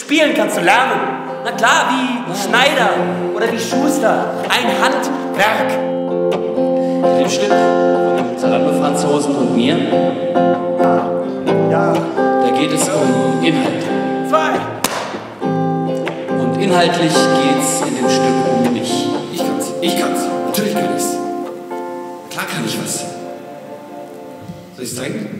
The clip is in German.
Spielen kannst du lernen. Na klar, wie Schneider oder wie Schuster. Ein Handwerk. In dem Stück von den Franzosen und mir, Ja. da geht es um Inhalt. Zwei. Und inhaltlich geht's in dem Stück um mich. Ich kann's. Ich kann's. Natürlich kann ich's. Klar kann ich was. Soll ich's zeigen?